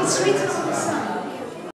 It's sweet.